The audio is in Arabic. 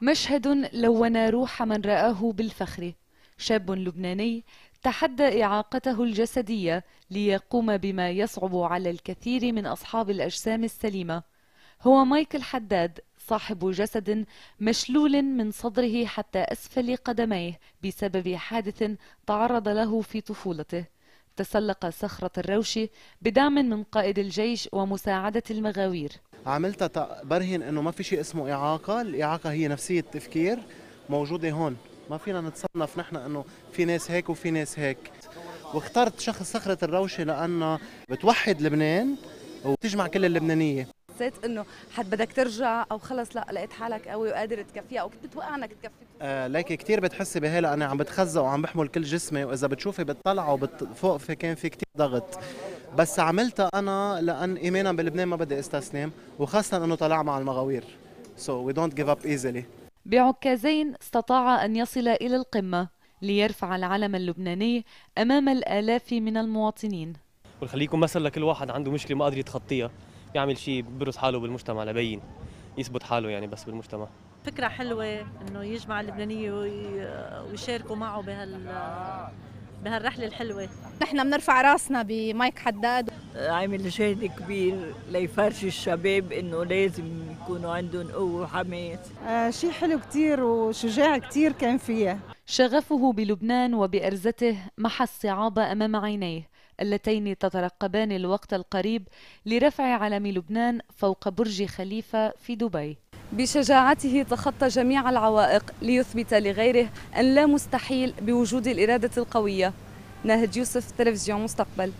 مشهد لون روح من رآه بالفخر. شاب لبناني تحدى إعاقته الجسدية ليقوم بما يصعب على الكثير من أصحاب الأجسام السليمة. هو مايكل حداد صاحب جسد مشلول من صدره حتى أسفل قدميه بسبب حادث تعرض له في طفولته. تسلق صخرة الروش بدعم من قائد الجيش ومساعدة المغاوير عملتها برهن إنه ما في شيء اسمه إعاقة، الإعاقة هي نفسية تفكير موجودة هون، ما فينا نتصنف نحن إنه في ناس هيك وفي ناس هيك. واخترت شخص صخرة الروشة لأنه بتوحد لبنان وتجمع كل اللبنانية. حسيت إنه حد بدك ترجع أو خلص لا لقيت حالك قوي وقادر تكفيها أو كنت بتوقع إنك تكفي. آه ليكي كثير بتحسي بهي لأني عم بتخزق وعم بحمل كل جسمي وإذا بتشوفي بتطلع وفوق في كان في كثير ضغط. بس عملتها أنا لأن ايمانا بلبنان ما بدي أستسلم وخاصه إنه طلع مع المغاوير. So we don't give up easily. بعكازين استطاع أن يصل إلى القمة ليرفع العلم اللبناني أمام الآلاف من المواطنين. ونخليكم مثل لكل واحد عنده مشكلة ما قادر يتخطيها. يعمل شيء ببرز حاله بالمجتمع لبين يثبت حاله يعني بس بالمجتمع. فكرة حلوة إنه يجمع اللبنانية ويشاركوا معه بهال بهالرحلة الحلوة. نحن بنرفع راسنا بمايك حداد. عامل جهد كبير ليفرجي الشباب إنه لازم يكونوا عندهم قوة وحماس. آه شيء حلو كتير وشجاع كتير كان فيها. شغفه بلبنان وبأرزته محى الصعاب أمام عينيه. اللتين تترقبان الوقت القريب لرفع علم لبنان فوق برج خليفة في دبي. بشجاعته تخطى جميع العوائق ليثبت لغيره أن لا مستحيل بوجود الإرادة القوية. ناهد يوسف تلفزيون مستقبل.